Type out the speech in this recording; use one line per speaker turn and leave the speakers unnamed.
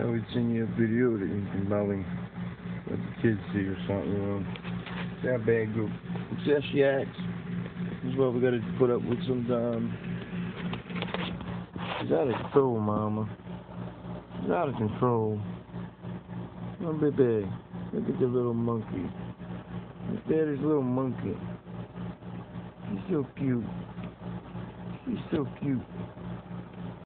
I always send you a video that you can probably let the kids see or something, you know. It's our bad group. It's how she acts. This is what we gotta put up with sometimes. It's out of control, mama. It's out of control. Oh, baby. Look at the little monkey. Look at his little monkey. She's so cute. She's so cute.